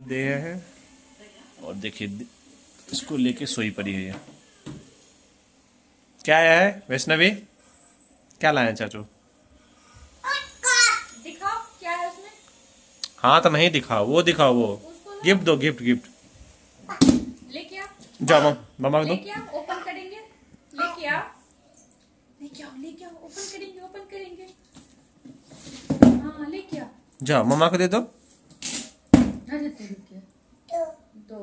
दे है। और देखिए इसको लेके सोई पड़ी है। क्या आया है वैष्णवी? क्या लाए चाचू? दिखाओ क्या है उसमें? हाँ तो नहीं दिखाओ वो दिखाओ वो। गिफ्ट दो गिफ्ट गिफ्ट। लेके जाओ मम मम्मा को दो। ओपन करेंगे। लेके आओ। लेके आओ ओपन करेंगे ओपन करेंगे। हाँ लेके आ जाओ मम्मा को दे दो अरे तू लेके आ दो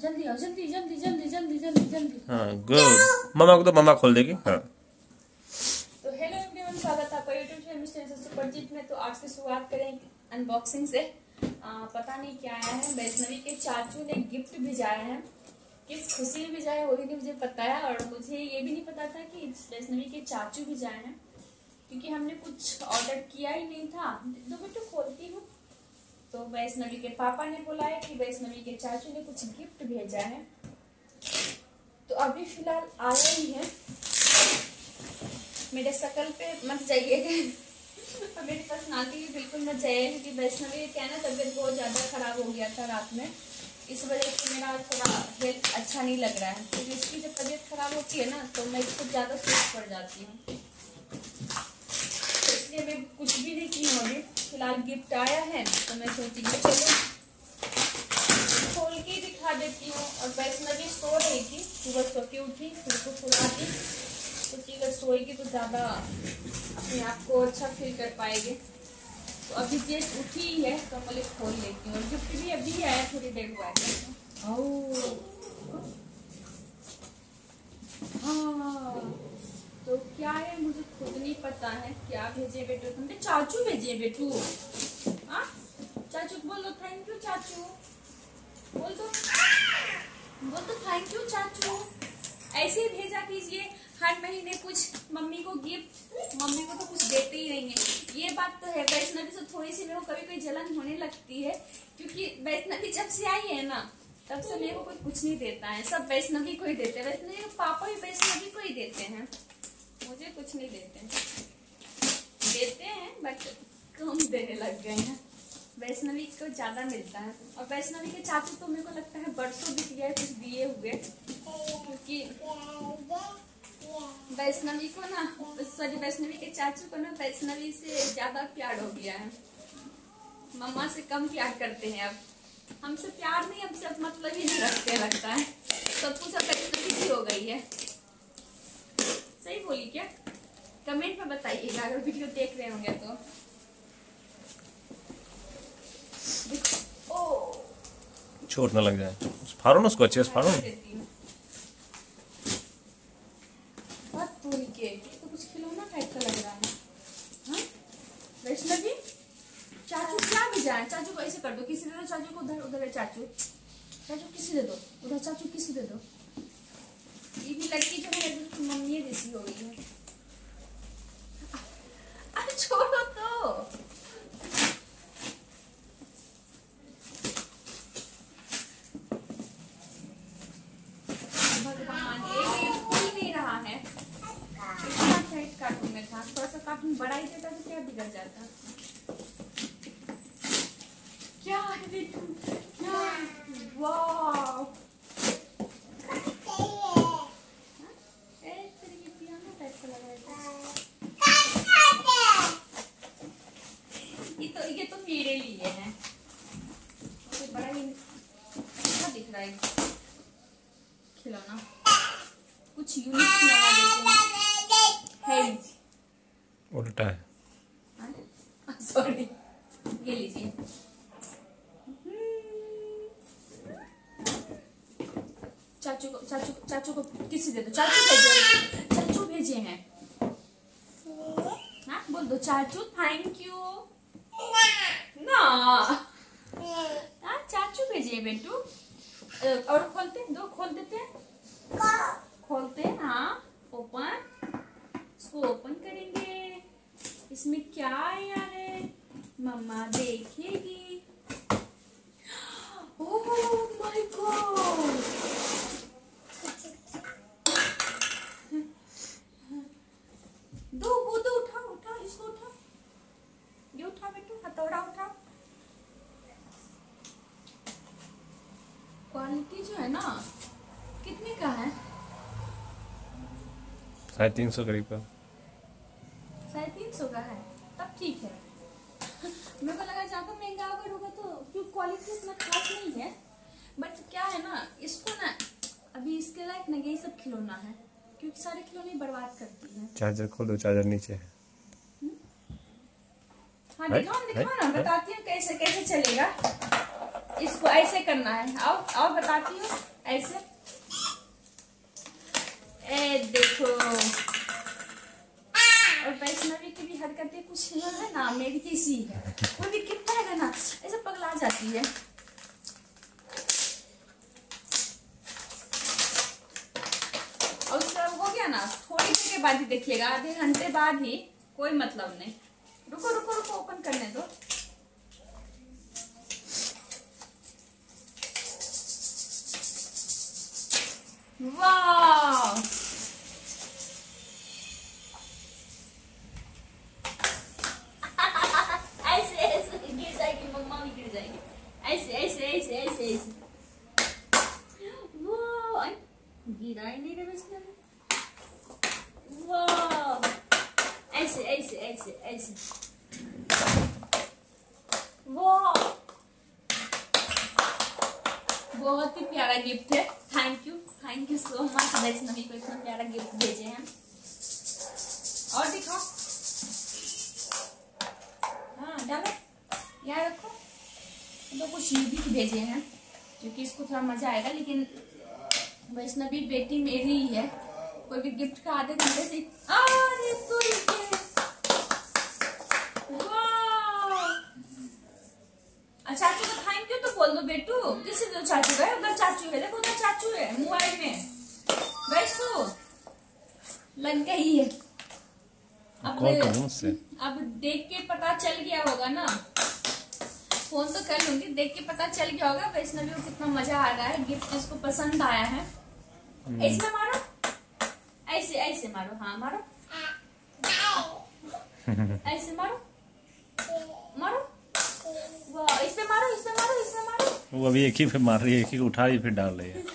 जल्दी आओ जल्दी जल्दी जल्दी जल्दी जल्दी जल्दी हाँ मम्मा को दो मम्मा खोल देगी हाँ। तो हेलो एवरीवन स्वागत आपका यूट्यूब चैनल मिस्टर सुपरजीत में। तो आज की शुरुआत करें अनबॉक्सिंग से। आ, पता नहीं क्या आया है। वैष्णवी के चाचू ने गिफ्ट है। किस खुशी में वो भी नहीं मुझे पता है। और मुझे ये भी नहीं पता था कि वैष्णवी के चाचू भिजाए हैं। क्योंकि हमने कुछ ऑर्डर किया ही नहीं था। दो मिनट खोलती हूँ। तो वैष्णवी के पापा ने बोला है कि वैष्णवी के चाचू ने कुछ गिफ्ट भेजा है। तो अभी फ़िलहाल आया ही है। मेरे शकल पे मत जाइएगा मेरी पर्सनालिटी भी बिल्कुल मत जाइए क्योंकि वैष्णवी क्या है ना, तबीयत बहुत ज़्यादा खराब हो गया था रात में। इस वजह से मेरा थोड़ा हेल्थ अच्छा नहीं लग रहा है। क्योंकि इसकी जब तबीयत खराब होती है ना तो मैं खुद ज़्यादा सुस्त पड़ जाती हूँ। तो इसलिए मैं कुछ भी नहीं की हूँ अभी। फ़िलहाल गिफ्ट आया है तो मैं सोची कि चलो। खोल के दिखा देती हूँ। और वैष्णवी सो रही थी। सुबह सो के उठी फिर को सुला दी सोची अगर सोएगी तो ज़्यादा अपने आप को अच्छा फील कर पाएगी। तो अभी जस्ट उठी ही है तो पहले खोल लेती हूँ। और गिफ्ट भी अभी आया थोड़ी देर हुआ है। हाँ। तो क्या है मुझे खुद नहीं पता है। क्या भेजे बेटू? तुमने चाचू भेजे बेटू। हाँ? चाचू बोल थैंक यू चाचू। बोल दो बोल दो थैंक यू चाचू। ऐसे ही भेजा कीजिए। हर महीने कुछ मम्मी को गिफ्ट मम्मी को तो कुछ देते ही नहीं है। ये बात तो है, वैष्णवी से थोड़ी सी मेरे को कभी कोई जलन होने लगती है, क्योंकि वैष्णवी जब से आई है ना, तब से मेरे को कोई कुछ नहीं देता है। सब वैष्णवी को ही देते हैं। वैष्णवी पापा भी वैष्णवी को ही देते हैं। मुझे कुछ नहीं देते देते हैं बट कम देने लग गए हैं। वैष्णवी को ज़्यादा मिलता है। और वैष्णवी के चाचू तो मेरे को लगता है बरसों बीत गया कुछ दिए हुए। क्योंकि वैष्णवी को ना, सॉरी, वैष्णवी के चाचू को ना वैष्णवी से ज़्यादा प्यार हो गया है। मम्मा से कम प्यार करते हैं अब। हमसे प्यार नहीं, हमसे मतलब ही नहीं रखते, लगता है। सब कुछ अब वैष्णवी की हो गई है। सही बोली क्या? कमेंट में बताइएगा, अगर वीडियो देख रहे होंगे तो देखो, ओ चोट ना लग जाए। फाड़ो ना उसको, अच्छे से फाड़ो तो है। चाचू को ऐसे कर दो, किसी दे दो चाचू को उधर उधर चाचू। चाचू किसी दे दो, उधर चाचू किसी दे दो। ये भी लड़की जो है मम्मी जैसी हो गई है अरे छोड़ो तो भगवान ये ये खुल नहीं रहा है इतना टाइट कार्टून में था थोड़ा सा कार्टून बड़ा ही देता तो क्या बिगड़ जाता क्या है बेटू क्या है? वाह ए, तेरे ये पियानो टाइप का लगा है ये तो ये तो मेरे लिए है मुझे बड़ा ही अच्छा दिख रहा है खिलौना कुछ यूनिक खिलौना देते हैं हेड उल्टा है सॉरी ये लीजिए चाचू को चाचू चाचू को किसी दे दो चाचू भेजे चाचू भेजे हैं। हाँ बोल दो चाचू थैंक यू ना। हाँ चाचू भेजे हैं बेटू। और खोलते हैं, दो खोल देते हैं। खोलते हैं हाँ ओपन इसको ओपन करेंगे। इसमें क्या है यार? मम्मा देखेगी। ओह माय गॉड दो वो दो उठा उठा इसको उठा ये उठा बेटू हथौड़ा जो है ना कितने का है? साढ़े तीन सौ करीब का। साढ़े तीन सौ का है। तब ठीक है। मेरे को लगा ज़्यादा महँगा अगर होगा तो क्योंकि क्वालिटी इतना खास नहीं है। बट क्या है ना इसको ना अभी इसके लायक ना यही सब खिलौना है क्योंकि सारे खिलौने बर्बाद करती है। चार्जर खोल दो चार्जर नीचे है। हाँ दिखाओ दिखाओ ना बताती हूँ कैसे कैसे चलेगा। इसको ऐसे करना है। आओ आओ बताती हूँ। ऐसे। ए, देखो। और वैष्णवी की भी हरकतें कुछ है ना, मेरी जैसी है। वो भी कितना है ना, ऐसे पगला जाती है। और उसका हो गया ना, थोड़ी देर के बाद ही देखिएगा, आधे घंटे बाद ही कोई मतलब नहीं। रुको रुको रुको ओपन करने दो। वाह ऐसे ऐसे ऐसे ऐसे ऐसे ऐसे ऐसे ऐसे ऐसे वाह बहुत ही प्यारा गिफ्ट है। Thank you thank you so much Vaishnavi को इतना प्यारा गिफ्ट भेजे हैं। और दिखाओ। हाँ डालो। यहाँ रखो। तो कुछ भी भेजे हैं क्योंकि इसको थोड़ा मज़ा आएगा, लेकिन वैष्णवी बेटी मेरी ही है। कोई भी गिफ्ट का आधे घंटे से अरे तो ये वाह! आ, चाचू को थैंक यू तो बोल दो किसी दो चाचू है उधर चाचू है देखो उधर चाचू है मोबाइल में। वैसू लग गई है। अब दूँ अब देख के पता चल गया होगा ना। फ़ोन तो कर लूँगी देख के पता चल गया होगा वैष्णवी को कितना मज़ा आ रहा है गिफ्ट इसको पसंद आया है। ऐसे मारो। ऐसे ऐसे मारो हाँ मारो। ऐसे मारो। मारो। वाह इस पे मारो इस पे मारो इस पे मारो। वो अभी एक ही पे मार रही है एक ही उठा रही फिर डाल रही है। इस,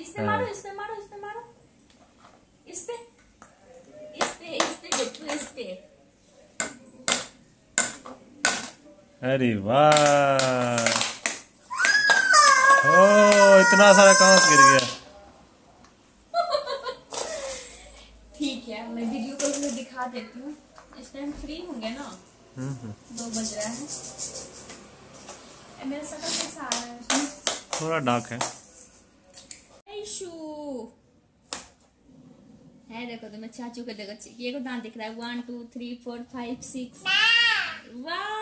इस पे मारो इस पे मारो इस पे मारो। इस पे इस पे इस पे बेटू इस पे अरे वाह। ओ इतना सारा कहाँ से गिर गया। ठीक है मैं वीडियो को दिखा देती हूँ। इस टाइम फ्री होंगे ना? हम्म, हम्म। दो बज रहा है। मेरा शकल कैसा आ रहा है? उसमें थोड़ा डार्क है। है देखो तो मैं चाचू को देखो ये को दांत दिख रहा है? One two three four five six वाह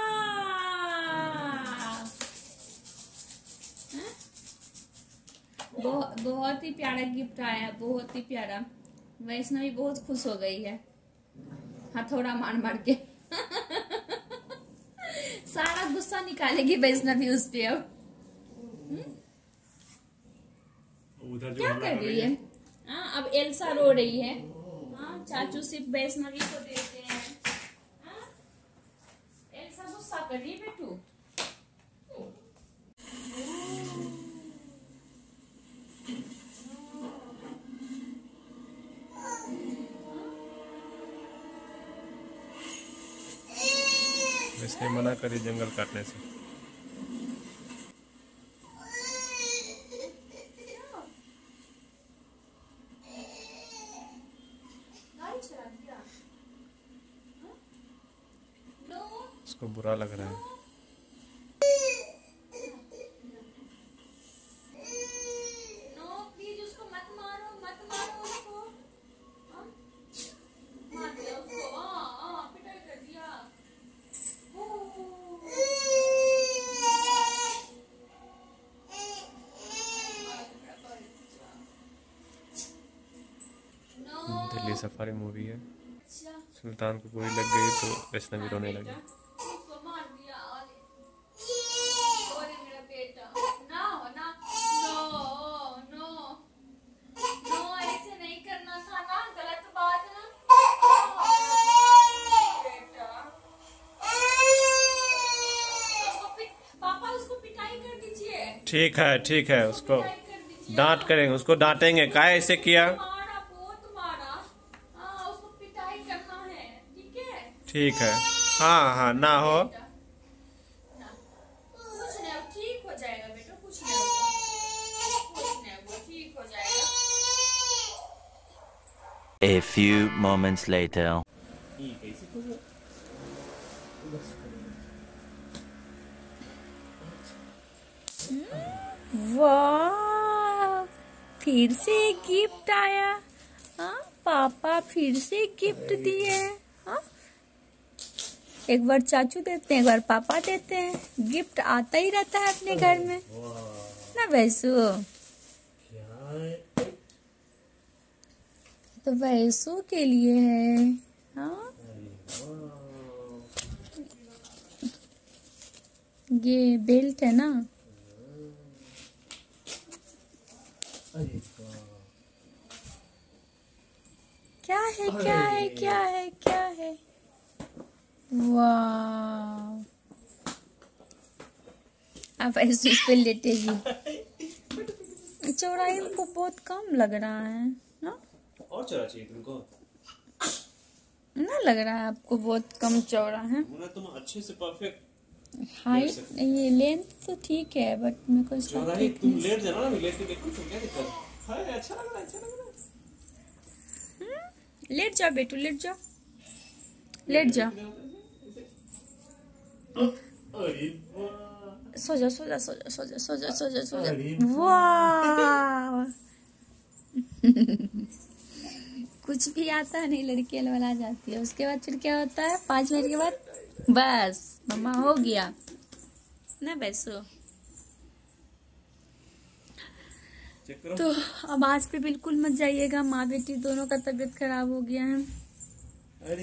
बहुत बहुत ही प्यारा गिफ्ट आया बहुत ही प्यारा। वैष्णवी बहुत खुश हो गई है। हथौड़ा मार मार के। सारा गुस्सा निकालेगी वैष्णवी उस पे अब। क्या कर रही है। हाँ अब एल्सा रो रही है। हाँ चाचू सिर्फ़ वैष्णवी को देते हैं। हाँ? एल्सा गुस्सा कर रही है बेटू? इसने मना करी जंगल काटने से। हाँ? नो। उसको बुरा लग रहा है नो प्लीज़ उसको मत मारो मत मारो उसको हाँ? मार दिया उसको हाँ हाँ पिटाई कर दिया नो दिल्ली सफारी मूवी है। सुल्तान को गोली लग गई तो वैष्णवी रोने लगी। उसको मार दिया अरे अरे मेरा बेटा ना ना नो नो नो ऐसे नहीं करना था ना गलत बात ना? बेटा उसको पिट पापा उसको पिटाई कर दीजिए। ठीक है ठीक है उसको डांट करेंगे उसको डांटेंगे। का ऐसे किया मारा बहुत मारा हाँ उसको पिटाई करना है ठीक है ठीक है। हाँ हाँ ना हो। बेटा, ना। कुछ नहीं अब ठीक हो जाएगा बेटा कुछ नहीं होगा। कुछ नहीं होगा ठीक हो जाएगा। A few moments later. वाह फिर से गिफ्ट आया। हाँ पापा फिर से गिफ्ट दिए। एक बार चाचू देते हैं, एक बार पापा देते हैं। गिफ्ट आता ही रहता है अपने घर में। ना वैसु? तो वैसु के लिए है। हाँ? ये बेल्ट है ना क्या है क्या है क्या है क्या है वाह अब ऐसे इस पे लेटेगी चौड़ाई को बहुत कम लग रहा है ना? और चला चाहिए तुमको। ना लग रहा है आपको बहुत कम चौड़ा है। तुम अच्छे से परफेक्ट हाइट ये लेंथ तो ठीक है बट मेरे को इसका चौड़ाई तुम लेट जाना ना लेट के देखो तुम क्या दिक्कत हाय अच्छा लग रहा है अच्छा लग रहा है। लेट जाओ बेटू लेट जाओ। लेट जाओ। अरे सो जा सो जा सो जा सो जा सो जा सो जा सो जा वाह कुछ भी आता है नहीं लड़की वाला जाती है। उसके बाद फिर क्या होता है? पाँच मिनट के बाद? बस मम्मा हो गया। ना बैसो। तो अब आज पे बिल्कुल मत जाइएगा। माँ बेटी दोनों का तबीयत खराब हो गया है।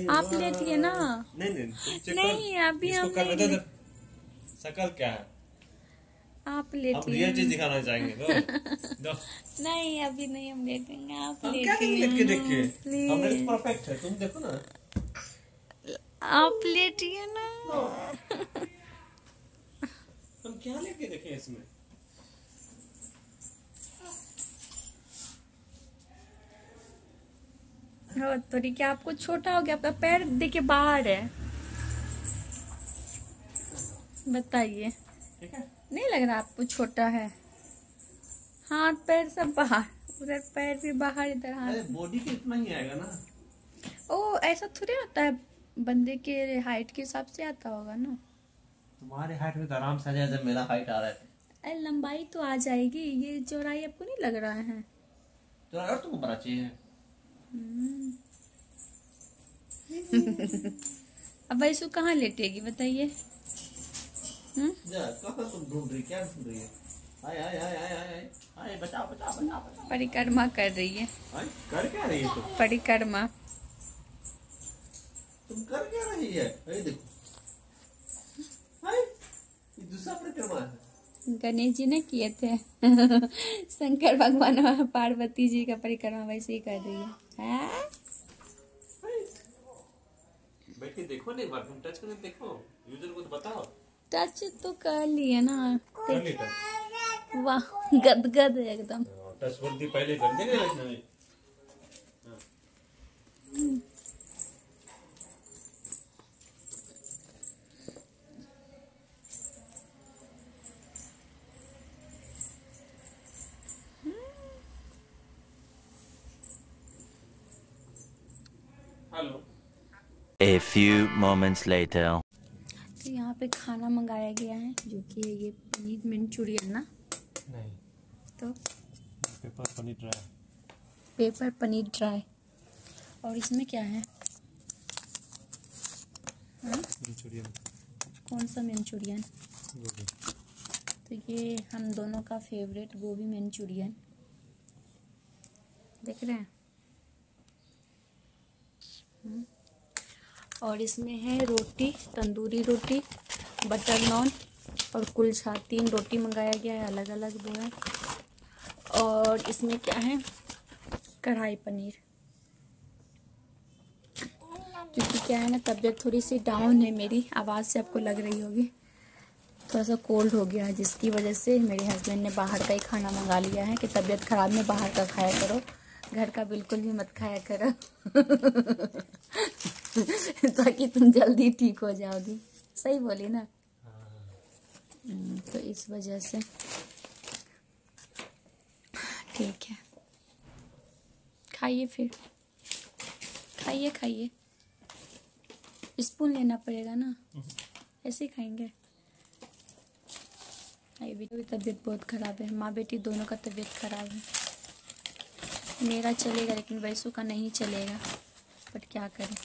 आप वाह। लेटिए ना। नहीं नहीं नहीं, अभी हम। शकल क्या है? आप लेट लेटिए रियल चीज़ दिखाना चाहेंगे दो दो नहीं अभी नहीं हम लेटेंगे आप हम क्या करेंगे लेट के देख के हमने तो परफेक्ट है तुम देखो ना। आप लेटिए ना। हम क्या लेके देखे इसमें? हो तो क्या आपको छोटा हो गया? आपका पैर देखिए बाहर है। बताइए। ठीक है? नहीं लग रहा आपको छोटा है? हाथ पैर सब बाहर उधर पैर भी बाहर इधर हाथ बॉडी के इतना ही आएगा ना। ओ ऐसा थोड़ी आता है बंदे के हाइट के हिसाब से आता होगा ना। तुम्हारे हाइट में तो आराम से आ जाए जब मेरा हाइट आ रहा है। अरे लंबाई तो आ जाएगी ये चौड़ाई आपको नहीं लग रहा है? तो और तुमको बड़ा चाहिए। अब वैसु कहाँ लेटेगी बताइए। परिक्रमा कर रही है। कर क्या रही है तुम परिक्रमा। तुम कर क्या रही है? अरे देखो। दूसरा परिक्रमा है। गणेश जी ने किए थे। शंकर भगवान और पार्वती जी का परिक्रमा वैसे ही कर रही है। हैं? बैठ देखो ना एक बार तुम टच करके देखो। यूज़र को तो बताओ। टच तो कर लिए ना। वाह गदगद है एकदम। टच वर्दी पहले कर देंगे hello A few moments later. तो यहाँ पे खाना मंगाया गया है जो कि है ये पनीर मंचूरियन ना? नहीं। तो? Pepper paneer dry. Pepper paneer dry. और इसमें क्या है? हाँ? मंचूरियन कौन सा मंचूरियन गोभी तो ये हम दोनों का फेवरेट गोभी मंचूरियन देख रहे हैं? हम्म। और इसमें है रोटी तंदूरी रोटी बटर नान और कुलछा तीन रोटी मंगाया गया है अलग अलग वो है। और इसमें क्या है? कढ़ाई पनीर। क्योंकि क्या है ना, तबीयत थोड़ी सी डाउन है मेरी, आवाज़ से आपको लग रही होगी। थोड़ा सा कोल्ड हो गया है, जिसकी वजह से मेरे हस्बैंड ने बाहर का ही खाना मंगा लिया है कि तबीयत ख़राब में बाहर का खाया करो। घर का बिल्कुल भी मत खाया करो। ताकि तुम जल्दी ठीक हो जाओगी। सही बोली ना? तो इस वजह से। ठीक है। खाइए फिर। खाइए खाइए। स्पून लेना पड़ेगा ना? ऐसे ही खाएँगे। ये बेटी भी तबीयत बहुत ख़राब है। माँ बेटी दोनों का तबीयत ख़राब है। मेरा चलेगा लेकिन वैसू का नहीं चलेगा। बट क्या करें?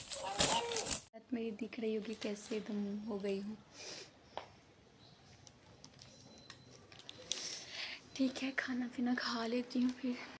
मेरी दिख रही होगी कैसे एकदम हो गई हूँ। ठीक है खाना पीना खा लेती हूँ फिर।